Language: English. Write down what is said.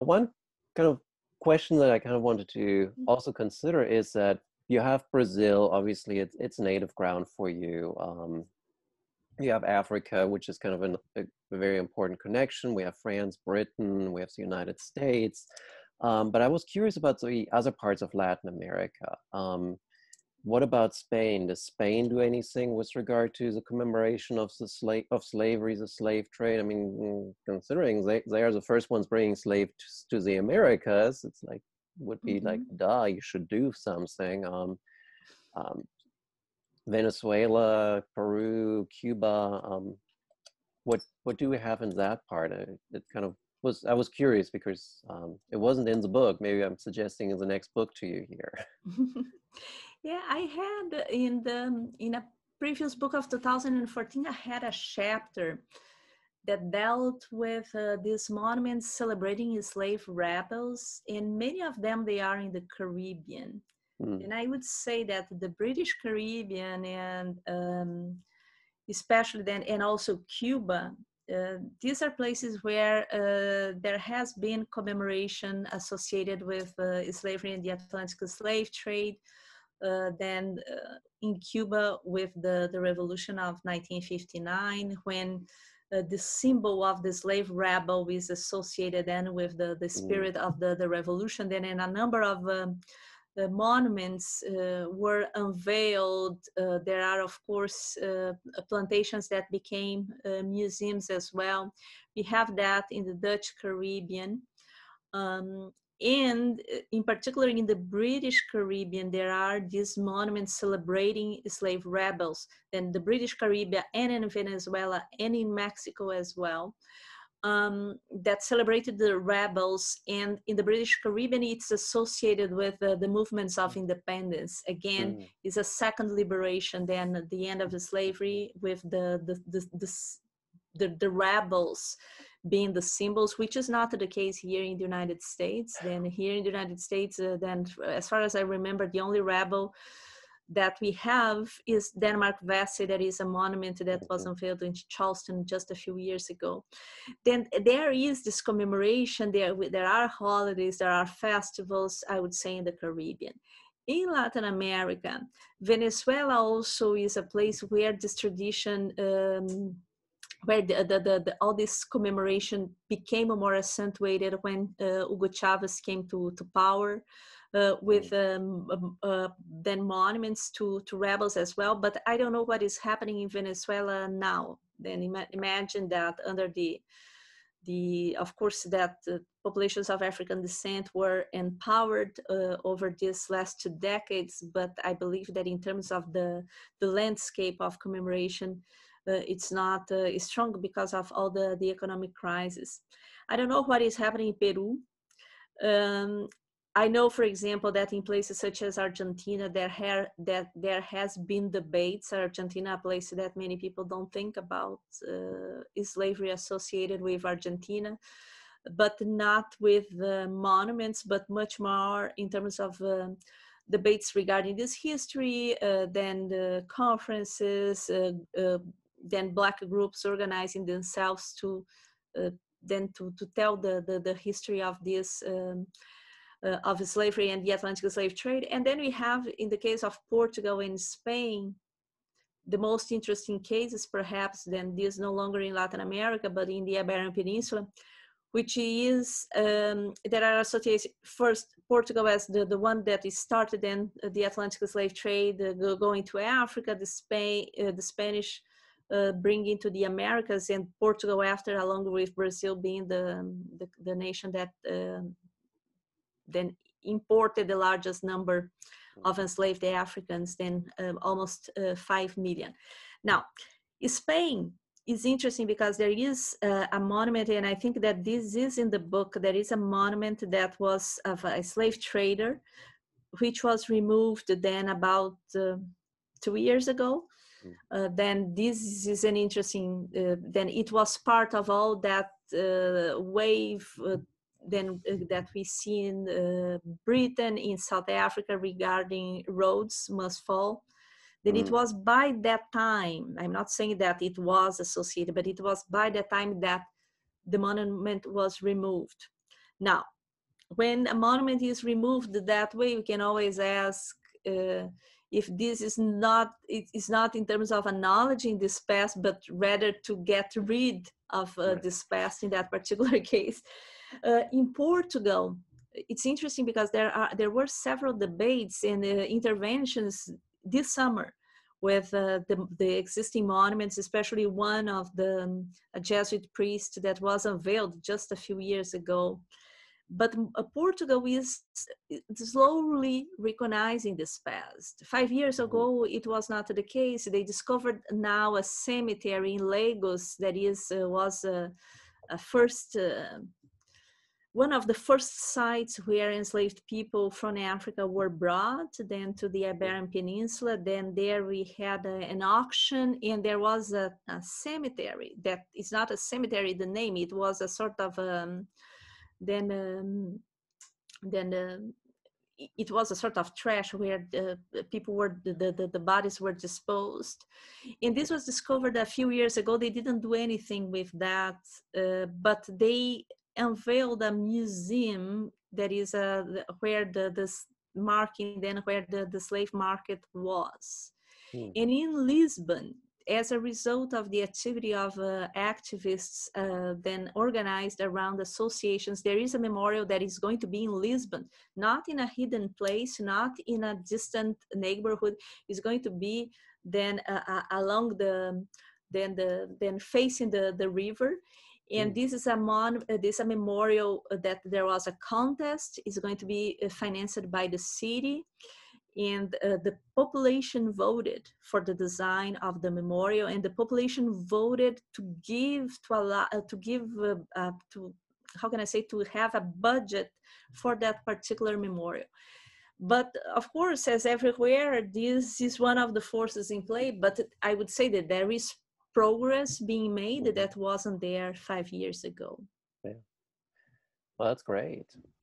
One kind of question that I kind of wanted to mm-hmm. also consider is that you have Brazil, obviously it's it's native ground for you. Um, you have Africa, which is kind of an, a, a, very important connection. We have France, Britain, we have the United States. Um, but I was curious about the other parts of Latin America. Um, what about Spain? Does Spain do anything with regard to the commemoration of the slave of slavery, the slave trade? I mean, considering they, they are the first ones bringing slaves to, the Americas, it's like would be mm-hmm. like, duh, you should do something. Um, um, Venezuela, Peru, Cuba. Um, what what do we have in that part? it kind of was I was curious because um, it wasn't in the book. Maybe I'm suggesting in the next book to you here. yeah, I had in the in a previous book of 2014, I had a chapter that dealt with uh, these monuments celebrating slave rebels, and many of them they are in the Caribbean. Mm. And I would say that the British Caribbean and um, especially then, and also Cuba, uh, these are places where uh, there has been commemoration associated with uh, slavery and the Atlantic slave trade. Uh, then uh, in Cuba with the, the revolution of 1959, when uh, the symbol of the slave rebel is associated then with the, the mm. spirit mm. of the, the revolution. Then in a number of um, the monuments uh, were unveiled. Uh, there are, of course, uh, plantations that became uh, museums as well. We have that in the Dutch Caribbean. Um, and uh, in particular in the British Caribbean, there are these monuments celebrating slave rebels. Then the British Caribbean and in Venezuela and in Mexico as well um, that celebrated the rebels, and in the British Caribbean, it's associated with uh, the movements of independence. Again, mm. it's a second liberation than the end of the slavery, with the the the, the, the, the rebels being the symbols, which is not the case here in the United States. Then here in the United States, uh, then as far as I remember, the only rebel that we have is Denmark Vesey, that is a monument that was unveiled in Charleston just a few years ago. Then there is this commemoration, there, there are holidays, there are festivals, I would say, in the Caribbean. In Latin America, Venezuela also is a place where this tradition um, where the, the, the, the, all this commemoration became more accentuated when uh, Hugo Chavez came to, to power uh, with mm. um, um, uh, then monuments to, to rebels as well. But I don't know what is happening in Venezuela now. Then Im- imagine that under the the of course that populations of African descent were empowered uh, over these last two decades. But I believe that in terms of the the landscape of commemoration, it's not uh, strong because of all the the economic crisis. I don't know what is happening in Peru. Um, I know, for example, that in places such as Argentina, there, ha- that there has been debates. Argentina, a place that many people don't think about, uh, is slavery associated with Argentina, but not with the monuments, but much more in terms of uh, debates regarding this history, uh, then the conferences, uh, uh, then black groups organizing themselves to uh, then to, to tell the, the, the history of this. Um, uh, of slavery and the Atlantic slave trade. And then we have, in the case of Portugal and Spain, the most interesting cases, perhaps, then this no longer in Latin America, but in the Iberian Peninsula, which is um, there are associated first Portugal as the, the one that is started in the Atlantic slave trade, uh, going to Africa, the Spain, uh, the Spanish uh, bringing to the Americas, and Portugal after, along with Brazil being the the, the nation that um, then imported the largest number of enslaved Africans, then uh, almost uh, 5 million. Now, Spain is interesting because there is uh, a monument, and I think that this is in the book. There is a monument that was of a slave trader, which was removed then about uh, two years ago. Uh, then this is an interesting. Uh, then it was part of all that wave then uh, that we see in uh, Britain, in South Africa regarding Rhodes must fall. Then mm. it was by that time, I'm not saying that it was associated, but it was by that time that the monument was removed. Now, when a monument is removed that way, we can always ask uh, if this is not it is not in terms of acknowledging this past, but rather to get rid of uh, right. this past in that particular case. Uh, in Portugal, it's interesting because there are there were several debates and uh, interventions this summer with uh, the, the existing monuments, especially one of the um, Jesuit priest that was unveiled just a few years ago. But uh, Portugal is slowly recognizing this past. Five years mm-hmm. ago, it was not the case. They discovered now a cemetery in Lagos that is uh, was a, a first uh, one of the first sites where enslaved people from Africa were brought then to the Iberian Peninsula. Then there we had a, an auction and there was a, a, cemetery that is not a cemetery, the name, it was a sort of, um, then, um, then uh, it was a sort of trash where the people were the, the, the bodies were disposed and this was discovered a few years ago they didn't do anything with that uh, but they unveiled a museum that is uh, where the this marking then where the, the slave market was. Mm. And in Lisbon, as a result of the activity of uh, activists uh, then organized around associations, there is a memorial that is going to be in Lisbon, not in a hidden place, not in a distant neighborhood. It's going to be then uh, along the then the then facing the the river and mm. this is a mon uh, this is a memorial that there was a contest is going to be uh, financed by the city and uh, the population voted for the design of the memorial and the population voted to give to allow uh, to give uh, to how can i say to have a budget for that particular memorial but of course as everywhere this is one of the forces in play but i would say that there is progress being made that wasn't there five years ago. Yeah. Well, that's great.